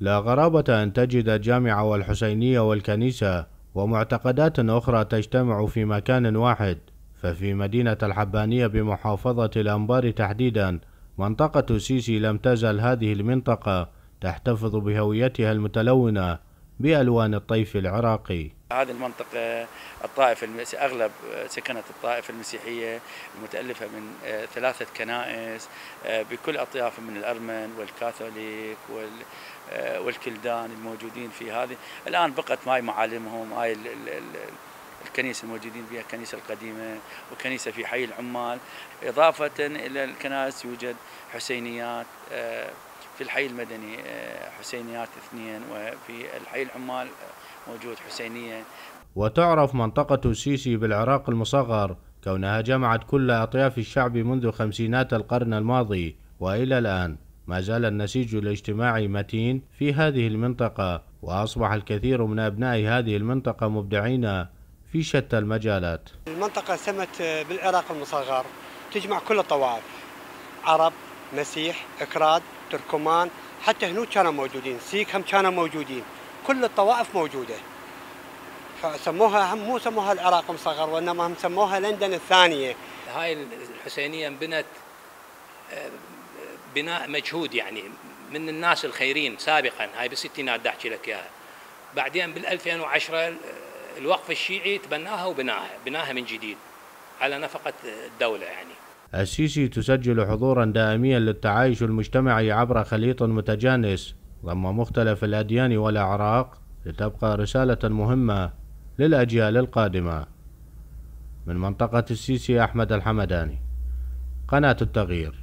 لا غرابة أن تجد الجامعة والحسينية والكنيسة ومعتقدات أخرى تجتمع في مكان واحد ففي مدينة الحبانية بمحافظة الأنبار تحديدا منطقة سيسي لم تزل هذه المنطقة تحتفظ بهويتها المتلونة. بألوان الطيف العراقي. هذه المنطقة الطائفة المسيحية أغلب سكنة الطائفة المسيحية المتألفة من آه، ثلاثة كنائس آه، بكل أطياف من الأرمن والكاثوليك آه، والكلدان الموجودين في هذه. الآن بقت ماي معالمهم هاي الكنيسة الموجودين فيها الكنيسة القديمة وكنيسة في حي العمال. إضافة إلى الكنائس يوجد حسينيات في الحي المدني حسينيات اثنين وفي الحي العمال موجود حسينية. وتعرف منطقة السيسي بالعراق المصغر كونها جمعت كل أطياف الشعب منذ خمسينات القرن الماضي وإلى الآن ما زال النسيج الاجتماعي متين في هذه المنطقة وأصبح الكثير من أبناء هذه المنطقة مبدعين في شتى المجالات. المنطقة سمت بالعراق المصغر تجمع كل الطوائف عرب مسيح إكراد تركمان حتى هنود كانوا موجودين. سيك هم كانوا موجودين. كل الطوائف موجودة. فسموها هم مو سموها العراق مصغر وإنما هم سموها لندن الثانية. هاي الحسينية انبنت آه، بناء مجهود يعني من الناس الخيرين سابقا. هاي بالستينات أحكي لك إياها. بعدين بال 2010 الوقف الشيعي تبناها وبناها بناها من جديد على نفقة الدولة يعني. السيسي تسجل حضورا دائميا للتعايش المجتمعي عبر خليط متجانس. ضم مختلف الأديان والأعراق لتبقى رسالة مهمة للأجيال القادمة. من منطقة السيسي أحمد الحمداني. قناة التغيير.